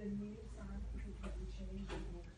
the new sign because we changed, and